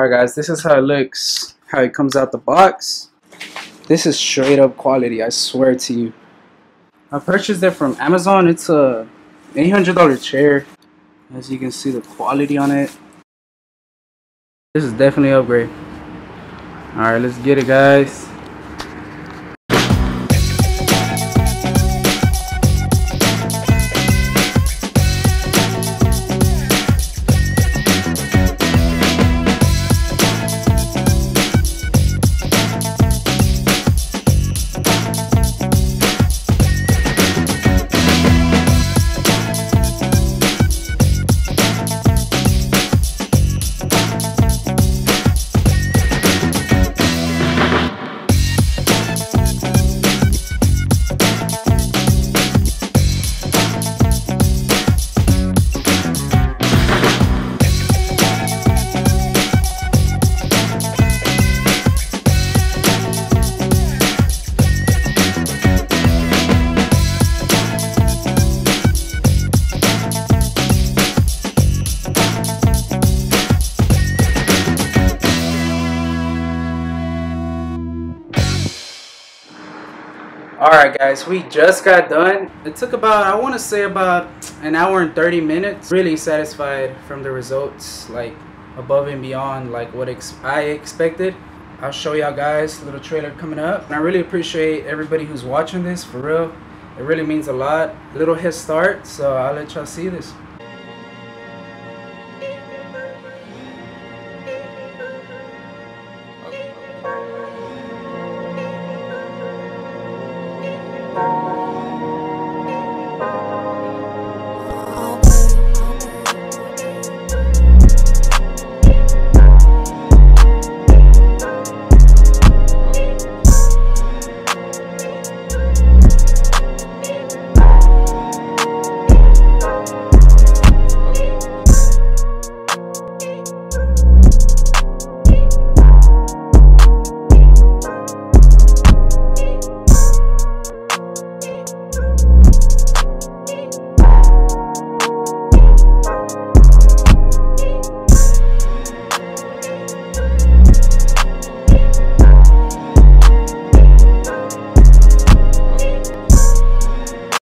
Alright guys, this is how it looks. How it comes out the box. This is straight up quality, I swear to you. I purchased it from Amazon. It's a $800 chair. As you can see the quality on it. This is definitely upgrade. Alright, let's get it guys. Alright guys, we just got done. It took about, I want to say about an hour and 30 minutes. Really satisfied from the results, like above and beyond like what ex I expected. I'll show y'all guys a little trailer coming up. And I really appreciate everybody who's watching this, for real. It really means a lot. A little head start, so I'll let y'all see this.